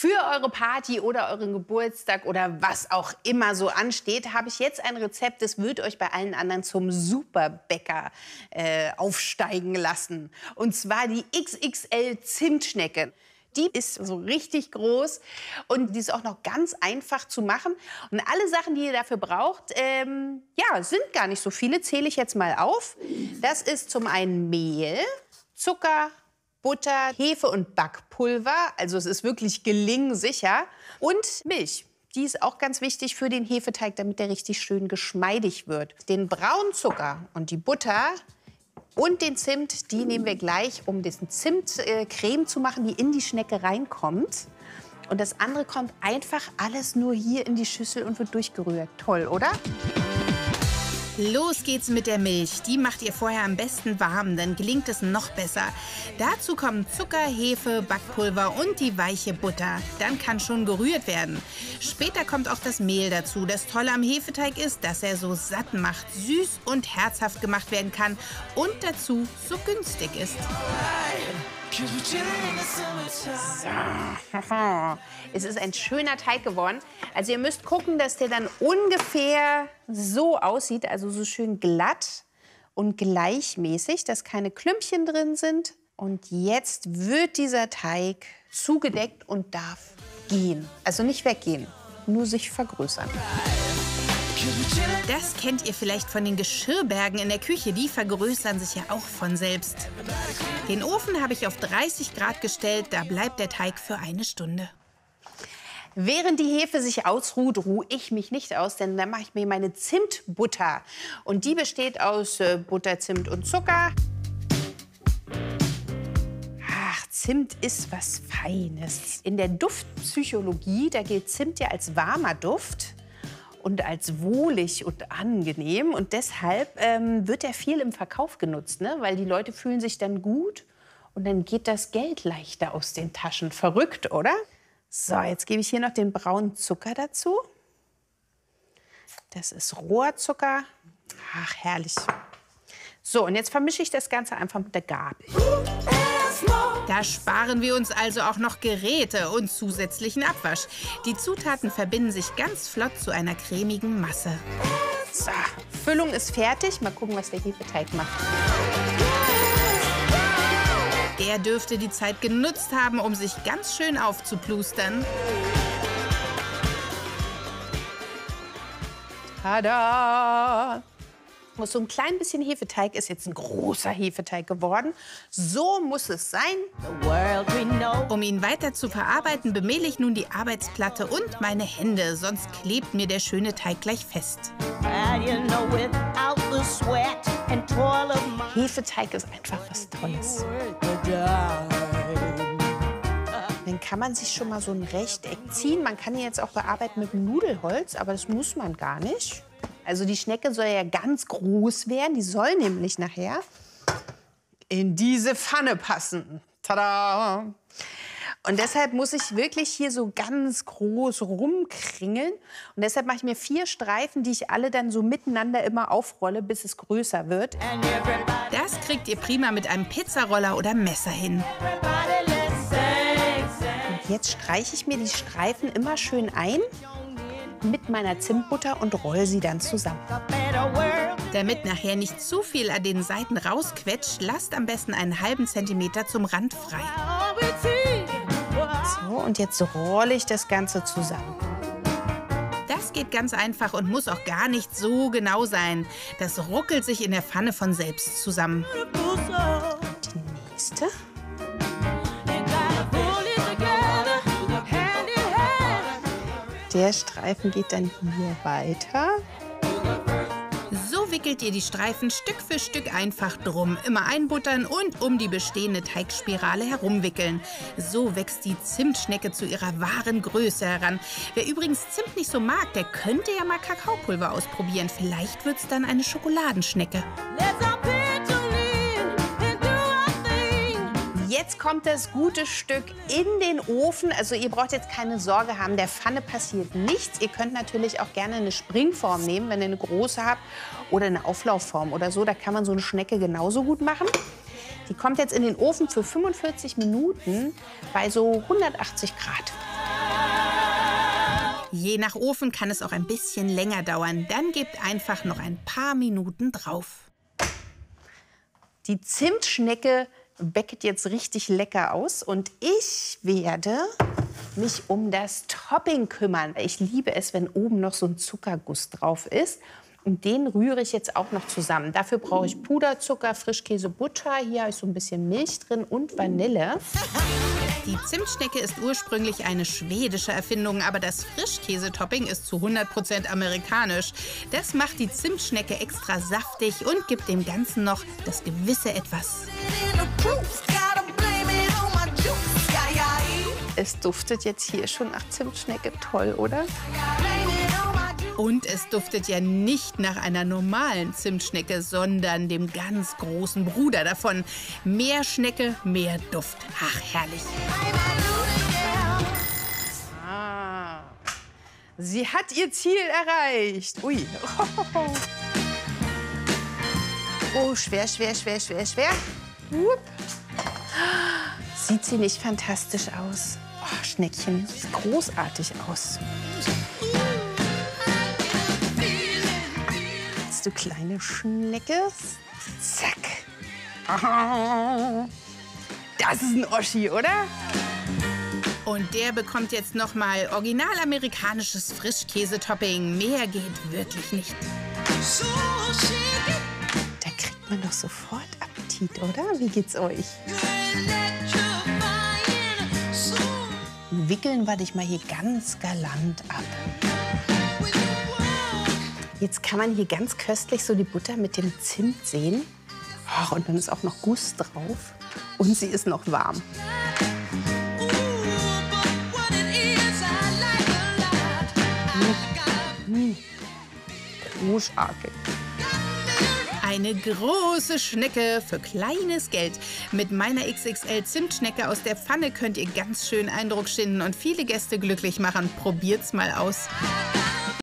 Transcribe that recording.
Für eure Party oder euren Geburtstag oder was auch immer so ansteht, habe ich jetzt ein Rezept, das wird euch bei allen anderen zum Superbäcker äh, aufsteigen lassen. Und zwar die XXL Zimtschnecke. Die ist so richtig groß und die ist auch noch ganz einfach zu machen. Und alle Sachen, die ihr dafür braucht, ähm, ja, sind gar nicht so viele, zähle ich jetzt mal auf. Das ist zum einen Mehl, Zucker, Butter, Hefe und Backpulver. Also es ist wirklich gelingsicher. Und Milch. Die ist auch ganz wichtig für den Hefeteig, damit der richtig schön geschmeidig wird. Den braunen Zucker und die Butter und den Zimt, die nehmen wir gleich, um diesen Zimtcreme äh, zu machen, die in die Schnecke reinkommt. Und das andere kommt einfach alles nur hier in die Schüssel und wird durchgerührt. Toll, oder? Los geht's mit der Milch. Die macht ihr vorher am besten warm, dann gelingt es noch besser. Dazu kommen Zucker, Hefe, Backpulver und die weiche Butter. Dann kann schon gerührt werden. Später kommt auch das Mehl dazu. Das Tolle am Hefeteig ist, dass er so satt macht, süß und herzhaft gemacht werden kann und dazu so günstig ist. So. Es ist ein schöner Teig geworden. Also ihr müsst gucken, dass der dann ungefähr so aussieht, also so schön glatt und gleichmäßig, dass keine Klümpchen drin sind. Und jetzt wird dieser Teig zugedeckt und darf gehen. Also nicht weggehen, nur sich vergrößern. Das kennt ihr vielleicht von den Geschirrbergen in der Küche. Die vergrößern sich ja auch von selbst. Den Ofen habe ich auf 30 Grad gestellt. Da bleibt der Teig für eine Stunde. Während die Hefe sich ausruht, ruhe ich mich nicht aus, denn dann mache ich mir meine Zimtbutter. Und die besteht aus äh, Butter, Zimt und Zucker. Ach, Zimt ist was Feines. In der Duftpsychologie, da gilt Zimt ja als warmer Duft und als wohlig und angenehm. Und deshalb ähm, wird er viel im Verkauf genutzt, ne? weil die Leute fühlen sich dann gut und dann geht das Geld leichter aus den Taschen. Verrückt, oder? So, jetzt gebe ich hier noch den braunen Zucker dazu. Das ist Rohrzucker. Ach, herrlich. So, und jetzt vermische ich das Ganze einfach mit der Gabel. Da sparen wir uns also auch noch Geräte und zusätzlichen Abwasch. Die Zutaten verbinden sich ganz flott zu einer cremigen Masse. So, Füllung ist fertig. Mal gucken, was der Hefeteig macht. Der dürfte die Zeit genutzt haben, um sich ganz schön aufzuplustern. Tada! So ein klein bisschen Hefeteig ist jetzt ein großer Hefeteig geworden. So muss es sein. Um ihn weiter zu verarbeiten, bemehle ich nun die Arbeitsplatte und meine Hände, sonst klebt mir der schöne Teig gleich fest. Hefeteig ist einfach was Tolles. Dann kann man sich schon mal so ein Rechteck ziehen. Man kann ihn jetzt auch bearbeiten mit Nudelholz, aber das muss man gar nicht. Also die Schnecke soll ja ganz groß werden. Die soll nämlich nachher in diese Pfanne passen. Tada! Und deshalb muss ich wirklich hier so ganz groß rumkringeln. Und deshalb mache ich mir vier Streifen, die ich alle dann so miteinander immer aufrolle, bis es größer wird. Das kriegt ihr prima mit einem Pizzaroller oder Messer hin. Und jetzt streiche ich mir die Streifen immer schön ein mit meiner Zimtbutter und roll sie dann zusammen. Damit nachher nicht zu viel an den Seiten rausquetscht, lasst am besten einen halben Zentimeter zum Rand frei. So, und jetzt rolle ich das Ganze zusammen. Das geht ganz einfach und muss auch gar nicht so genau sein. Das ruckelt sich in der Pfanne von selbst zusammen. Die nächste. Der Streifen geht dann hier weiter. So wickelt ihr die Streifen Stück für Stück einfach drum. Immer einbuttern und um die bestehende Teigspirale herumwickeln. So wächst die Zimtschnecke zu ihrer wahren Größe heran. Wer übrigens Zimt nicht so mag, der könnte ja mal Kakaopulver ausprobieren. Vielleicht wird es dann eine Schokoladenschnecke. Let's Jetzt kommt das gute Stück in den Ofen. Also ihr braucht jetzt keine Sorge haben, der Pfanne passiert nichts. Ihr könnt natürlich auch gerne eine Springform nehmen, wenn ihr eine große habt. Oder eine Auflaufform oder so. Da kann man so eine Schnecke genauso gut machen. Die kommt jetzt in den Ofen für 45 Minuten bei so 180 Grad. Je nach Ofen kann es auch ein bisschen länger dauern. Dann gebt einfach noch ein paar Minuten drauf. Die Zimtschnecke becket jetzt richtig lecker aus und ich werde mich um das Topping kümmern. Ich liebe es, wenn oben noch so ein Zuckerguss drauf ist. Und den rühre ich jetzt auch noch zusammen. Dafür brauche ich Puderzucker, Frischkäse, Butter. Hier habe ich so ein bisschen Milch drin und Vanille. Die Zimtschnecke ist ursprünglich eine schwedische Erfindung, aber das Frischkäsetopping ist zu 100% amerikanisch. Das macht die Zimtschnecke extra saftig und gibt dem Ganzen noch das gewisse Etwas. Es duftet jetzt hier schon nach Zimtschnecke. Toll, oder? Und es duftet ja nicht nach einer normalen Zimtschnecke, sondern dem ganz großen Bruder davon. Mehr Schnecke, mehr Duft. Ach, herrlich. Ah, sie hat ihr Ziel erreicht. Ui. Oh, schwer, schwer, schwer, schwer, schwer. Sieht sie nicht fantastisch aus? Oh, Schneckchen, sieht großartig aus. Jetzt, du kleine Schnecke. Zack. Ah, Das ist ein Oschi, oder? Und der bekommt jetzt noch mal original amerikanisches Frischkäsetopping. Mehr geht wirklich nicht. Da kriegt man doch sofort Appetit, oder? Wie geht's euch? Wickeln wir dich mal hier ganz galant ab. Jetzt kann man hier ganz köstlich so die Butter mit dem Zimt sehen. Oh, und dann ist auch noch Guss drauf. Und sie ist noch warm. Großartig. Eine große Schnecke für kleines Geld. Mit meiner XXL Zimtschnecke aus der Pfanne könnt ihr ganz schön Eindruck schinden und viele Gäste glücklich machen. Probiert's mal aus.